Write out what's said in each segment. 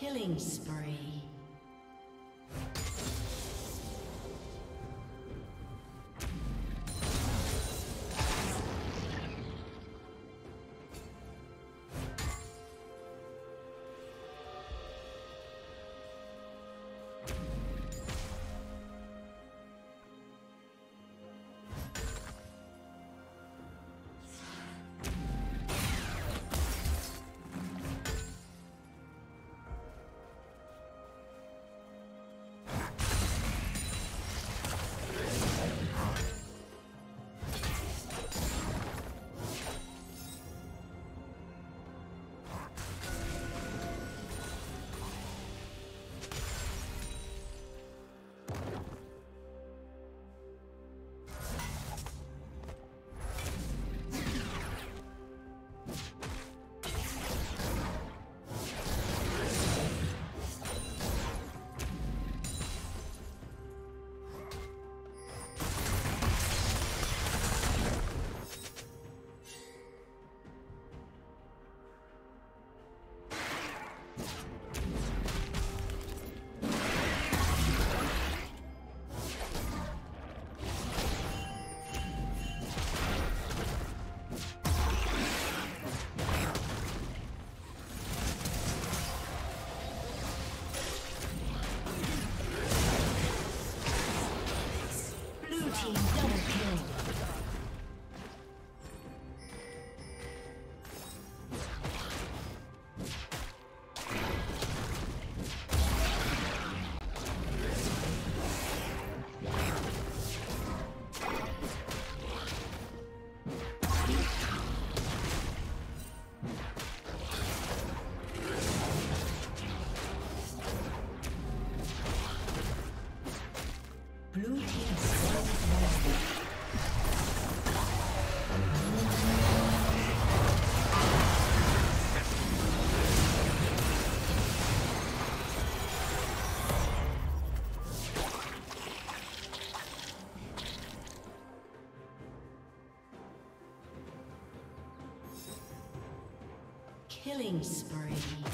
Killing spree. Killing spree.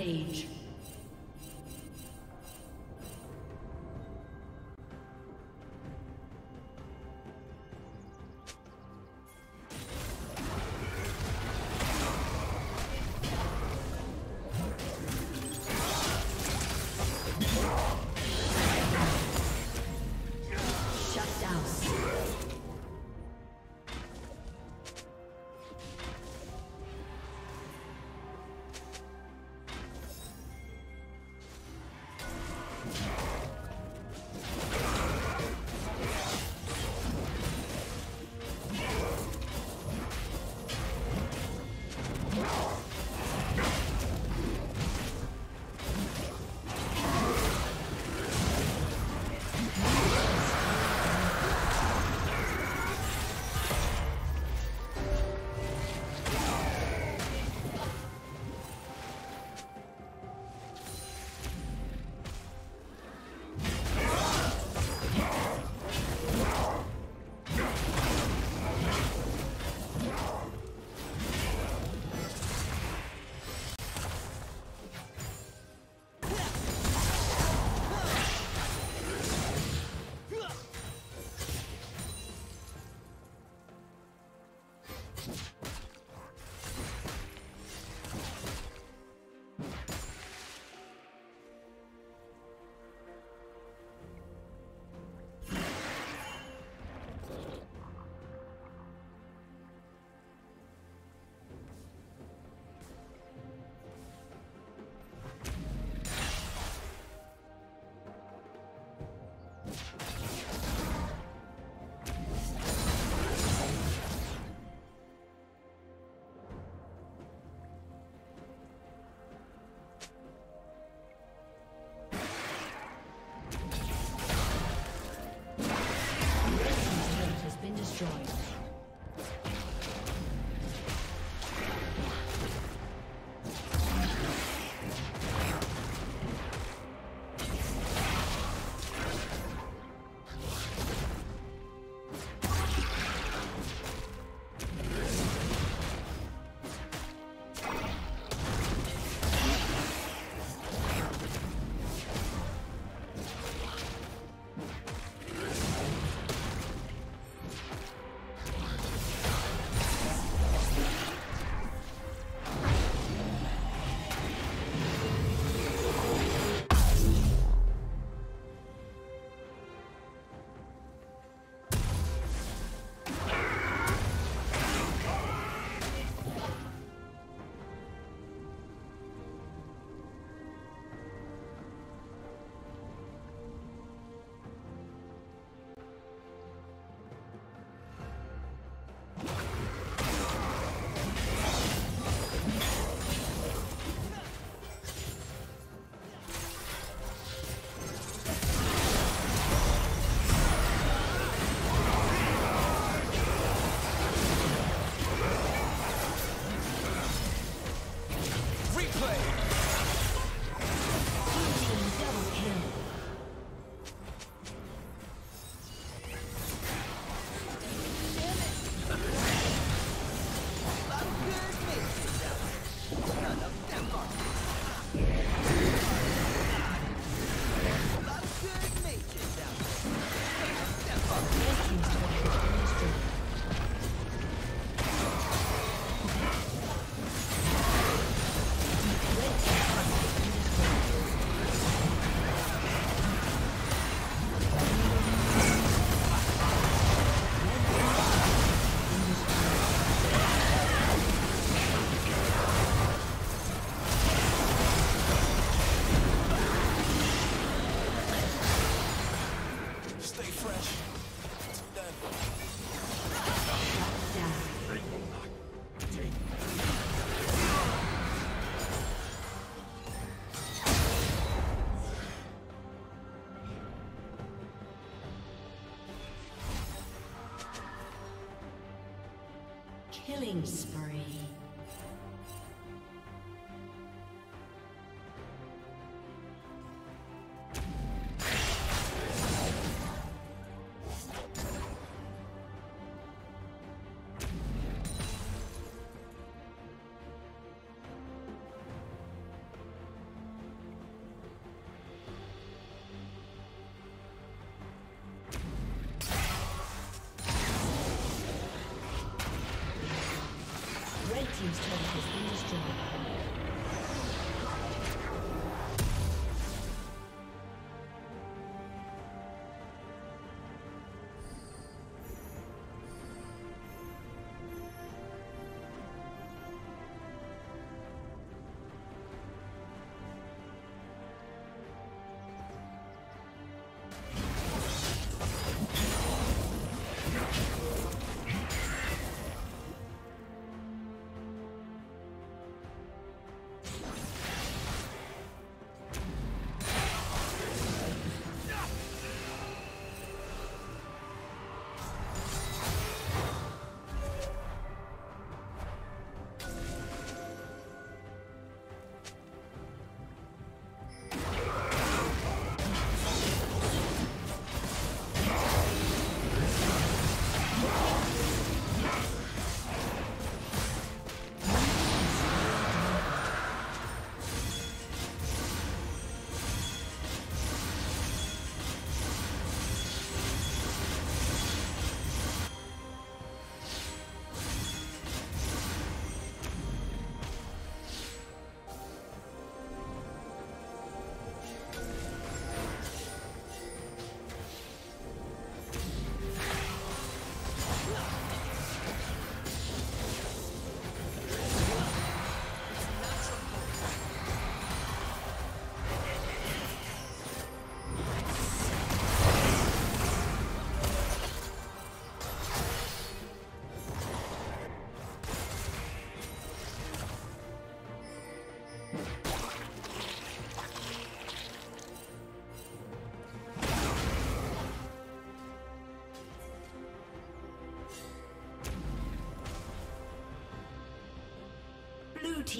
Rampage. Killing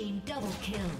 team double kill.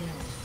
Kill.